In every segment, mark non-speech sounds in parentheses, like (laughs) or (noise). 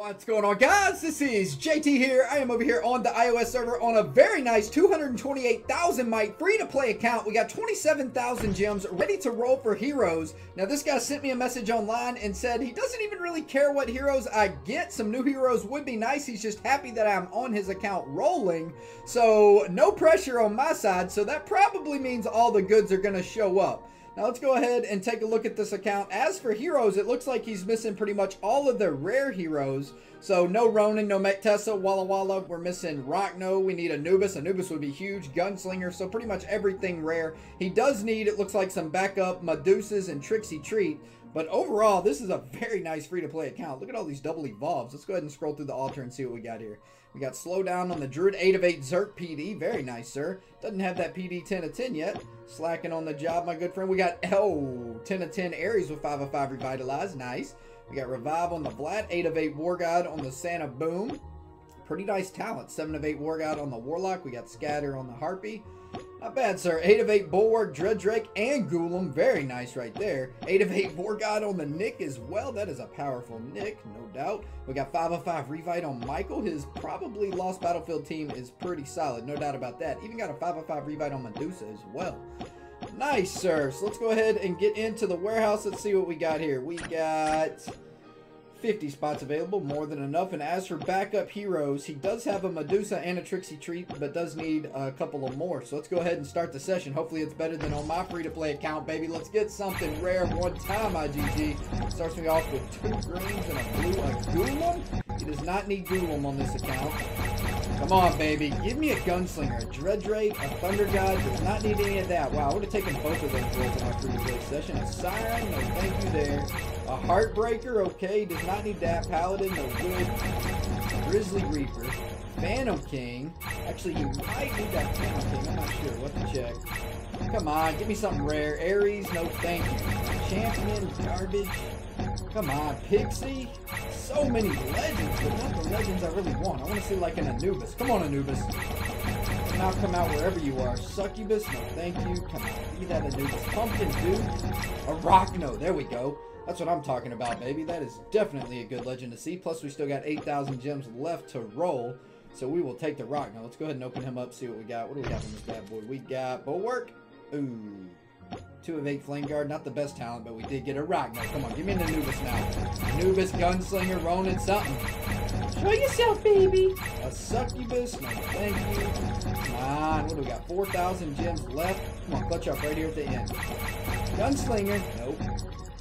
What's going on guys? This is JT here. I am over here on the iOS server on a very nice 228,000 might free to play account. We got 27,000 gems ready to roll for heroes. Now this guy sent me a message online and said he doesn't even really care what heroes I get. Some new heroes would be nice. He's just happy that I'm on his account rolling. So no pressure on my side. So that probably means all the goods are going to show up. Now let's go ahead and take a look at this account. As for heroes, it looks like he's missing pretty much all of the rare heroes. So no Ronin, no Mech Tessa, Walla Walla. We're missing Rachno. We need Anubis. Anubis would be huge. Gunslinger. So pretty much everything rare. He does need, it looks like, some backup Medusas and Trixie Treat. But overall, this is a very nice free-to-play account. Look at all these double evolves. Let's go ahead and scroll through the altar and see what we got here. We got Slowdown on the Druid, 8 of 8 Zerk PD. Very nice, sir. Doesn't have that PD 10 of 10 yet. Slacking on the job, my good friend. We got, oh, 10 of 10 Ares with 5 of 5 Revitalize. Nice. We got Revive on the Vlad, 8 of 8 War God on the Santa Boom. Pretty nice talent. 7 of 8 War God on the Warlock. We got Scatter on the Harpy. Not bad, sir. 8 of 8 Bulwark, Dread Drake, and Golem. Very nice right there. 8 of 8 War God on the Nick as well. That is a powerful Nick, no doubt. We got 5 of 5 Revite on Michael. His probably lost Battlefield team is pretty solid, no doubt about that. Even got a 5 of 5 Revite on Medusa as well. Nice, sir. So let's go ahead and get into the warehouse. Let's see what we got here. We got 50 spots available, more than enough. And as for backup heroes, he does have a Medusa and a Trixie Treat, but does need a couple of more. So let's go ahead and start the session. Hopefully it's better than on my free-to-play account, baby. Let's get something rare one time, IGG. Starts me off with two greens and a blue, a Golem. He does not need Golem on this account. Come on, baby. Give me a Gunslinger, a Dread Drake, a Thunder God. Does not need any of that. Wow, I would have taken both of those rolls in my free-to-play session. A Siren, no thank you there. A Heartbreaker, okay. Does not need that. Paladin, no good. Grizzly Reaper. Phantom King. Actually, you might need that Phantom King. I'm not sure. What to check. Come on, give me something rare. Ares, no thank you. Champion, garbage. Come on, Pixie. So many legends, but not the legends I really want. I want to see like an Anubis. Come on, Anubis. Now come out wherever you are. Succubus, no thank you. Come on, be that Anubis. Pumpkin Dude. A Rachno, there we go. That's what I'm talking about, baby. That is definitely a good legend to see. Plus, we still got 8,000 gems left to roll. So we will take the rock. Now, let's go ahead and open him up, see what we got. What do we have in this bad boy? We got Bulwark. Ooh. Two of eight Flame Guard. Not the best talent, but we did get a rock. Now, come on. Give me an Anubis now. Anubis, Gunslinger, Ronin, something. Show yourself, baby. A Succubus. No, thank you. Come on. What do we got? 4,000 gems left. Come on, clutch up right here at the end. Gunslinger. Nope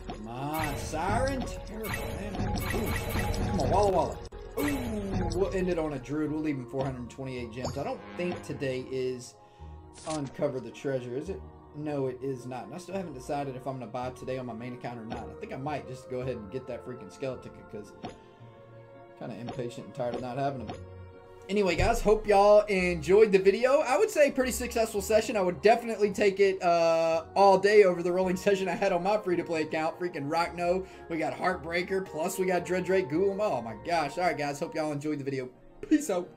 Come on, Siren. Terrible, man. Ooh. Come on, Walla Walla. Ooh, we'll end it on a Druid. We'll leave him 428 gems. I don't think today is Uncover the Treasure, is it? No, it is not. And I still haven't decided if I'm going to buy today on my main account or not. I think I might just go ahead and get that freaking skeleton because kind of impatient and tired of not having them. Anyway, guys, hope y'all enjoyed the video. I would say pretty successful session. I would definitely take it uh, all day over the rolling (laughs) session I had on my free-to-play account. Freaking Rachno. We got Heartbreaker, plus we got Dread Drake Golem. Oh, my gosh. All right, guys, hope y'all enjoyed the video. Peace out.